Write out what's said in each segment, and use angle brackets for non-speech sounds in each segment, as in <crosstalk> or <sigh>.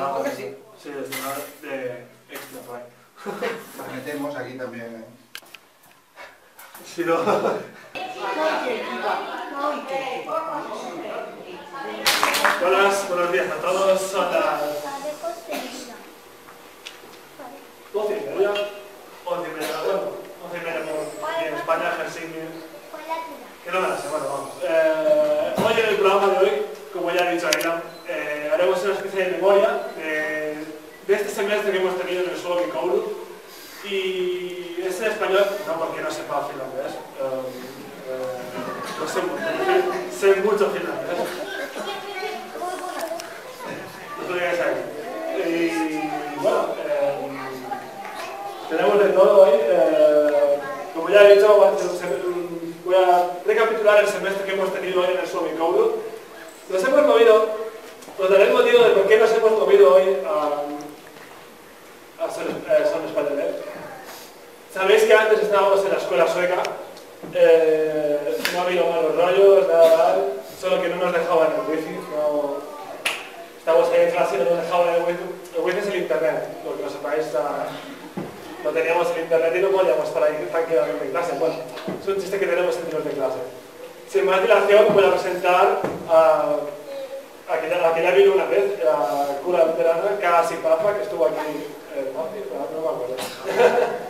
Creo que sí. Sí, el señor de Extra. Nos metemos aquí también. ¿eh? Sí, no. Buenas, buenos días a todos. Son las 12 y media. 11 y media, bueno, 11 y media por- en España, Helsinki. Que no me la sé, bueno, vamos. Eh, hoy en el programa de hoy, como ya ha dicho Aguilar, eh, haremos una especie de memoria de, de este semestre que hemos tenido en el Solo Koulu. Y es español, no porque no sepa finlandés. eh, eh, no sé mucho, sé mucho finlandés. Y bueno, eh, tenemos de todo hoy. eh, como ya he dicho, voy a, recapitular el semestre que hemos tenido hoy en el Suomi Koulu. Nos hemos movido, os daré el de por qué nos hemos movido hoy a, a eh, Españoles. Sabéis que antes estábamos en la escuela sueca, eh, no ha habido malos rollos, nada mal, solo que no nos dejaban el wifi, no, Estamos ahí en clase y no nos dejaban el wifi. El wifi es el internet, lo no sepáis, no teníamos el internet y no podíamos estar ahí tranquilamente en clase. Bueno, es un chiste que tenemos en tiempos de clase. Sin más dilación, voy a presentar a, a que ya, a que ya vino una vez, la cura luterana, Casi Papa, que estuvo aquí, eh, no, no me acuerdo. <laughs>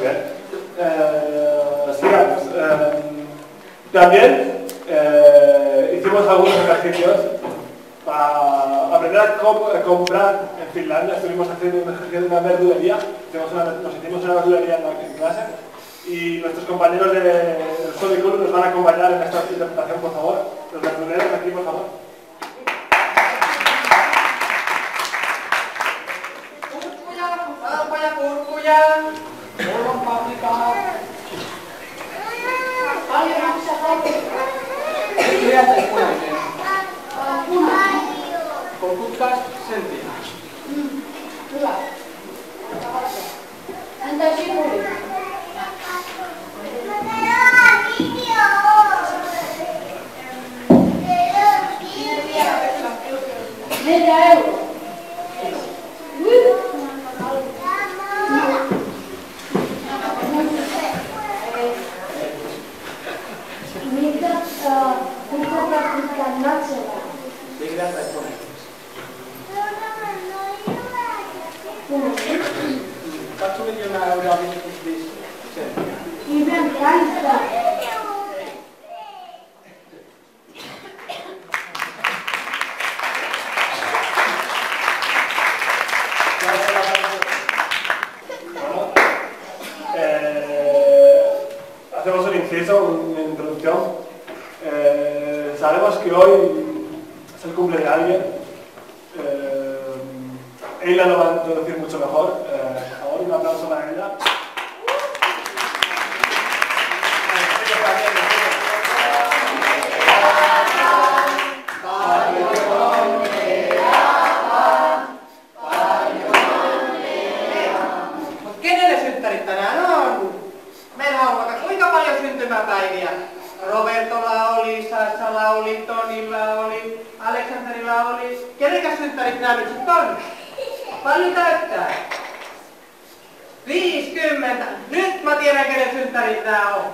bien. Eh. Eh, también eh, hicimos algunos ejercicios para aprender a, com- a comprar en Finlandia. Estuvimos haciendo un ejercicio de una verdulería. Nos hicimos una verdulería en clase y nuestros compañeros de- del Sol y Club nos van a acompañar en esta interpretación, por favor. Los verduleros aquí, por favor. Hyvä. Entä euroa 55 senttiä. Hyvän käyttää. Bueno, eh, hacemos un inciso, una introducción. Eh, sabemos que hoy es el cumple de alguien. Eh, ella lo va a introducir mucho mejor. Eh, por favor, un aplauso para ella. Oli, Sassalla oli, Tonilla oli, Aleksanterilla oli. Kenenkäs synttärit nää nyt sit on? Paljon täyttää? 50. Nyt mä tiedän, kenen synttärit nää on.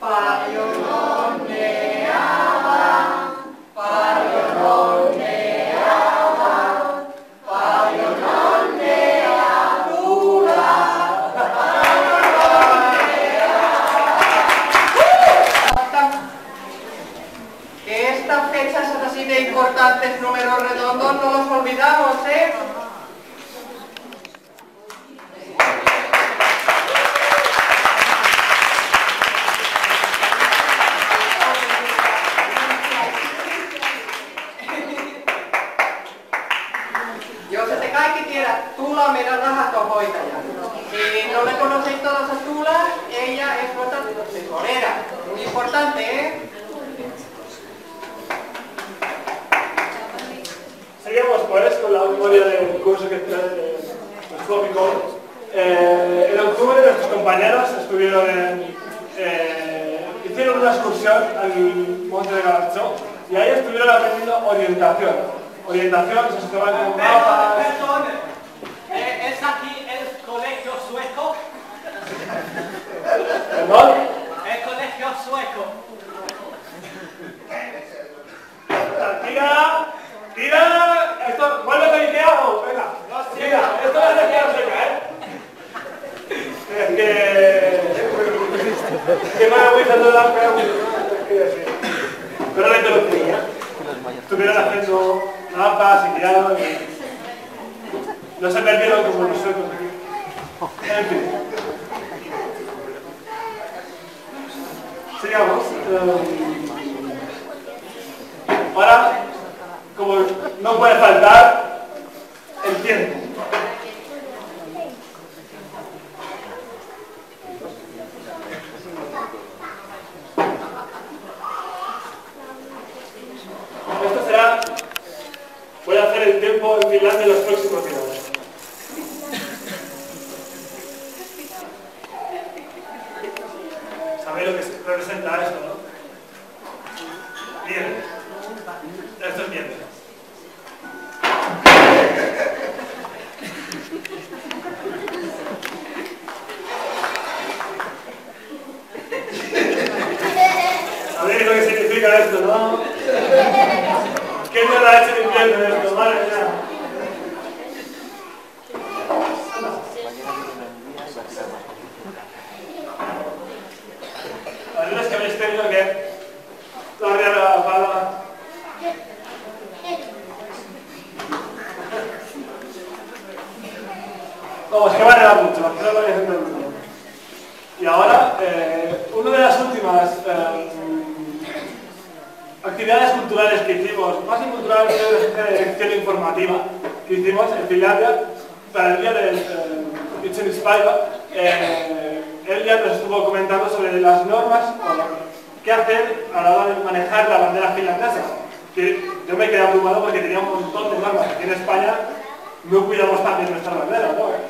Paljon onnea Pero redondos no los olvidamos, ¿eh? Yo se te cae que quiera, tulas me la baja todo y me cae. Si no me conocéis todas las tulas, ella es importante. De corera. Muy importante, ¿eh? Seguimos pues con la memoria del curso que de tópico. Eh, en octubre nuestros compañeros estuvieron en, eh, hicieron una excursión al Monte de Galarcho y ahí estuvieron aprendiendo orientación. Orientación, se asociaban con mapas. Perdón, eh, ¿es aquí el colegio sueco? ¿Perdón? El colegio sueco. Tira, tira, esto, vuelve a qué hago, venga, tira, esto es de queda seca, ¿eh? Es que... que me voy dando la pero la introducía. Estuvieron haciendo mapas y tirando y... No se perdieron como aquí. En fin. Sigamos. Um, Ahora, como no puede faltar, el tiempo. Esto será, voy a hacer Finlandia en los próximos. Sabéis lo que representa esto, ¿no? Bien. Esto es bien. ¿Sabéis lo que significa esto, no? ¿Quién me lo ha hecho limpiando esto? Madre mía. Algunos que habéis tenido que todavía la palabra No, es que Y ahora, eh, una de las últimas eh, actividades culturales que hicimos, más culturales que de dirección informativa, que hicimos en Finlandia, para el día del eh, Itchen eh, él ya nos estuvo comentando sobre las normas o qué hacer a la hora de manejar la bandera finlandesa. Que yo me quedé abrumado porque tenía un montón de normas. Aquí en España no cuidamos también nuestra bandera, ¿no?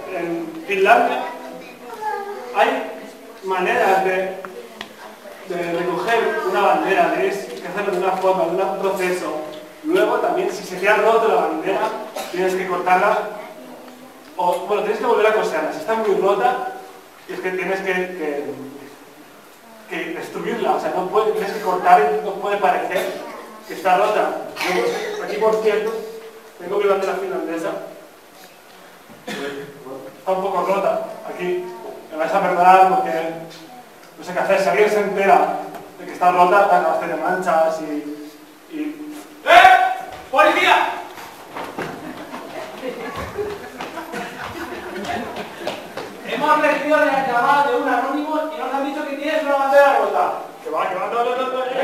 Finlandia hay maneras de, de recoger una bandera, de hacerlo de una forma, de un proceso. Luego también, si se te ha roto la bandera, tienes que cortarla, o bueno, tienes que volver a coserla. Si está muy rota, es que tienes que, que, destruirla, o sea, no puede, tienes que cortar, no puede parecer que está rota. Aquí, por cierto, tengo mi bandera finlandesa, está un poco rota aquí. Me vais a perdonar porque no sé qué hacer. Si alguien se entera de que está rota, van a hacer manchas y, y... ¡Eh! ¡Policía! <laughs> Hemos recibido la llamada de un anónimo y nos han dicho que tienes una bandera rota. Que va, que va, no, no, no, no, eh. ¡Estamos en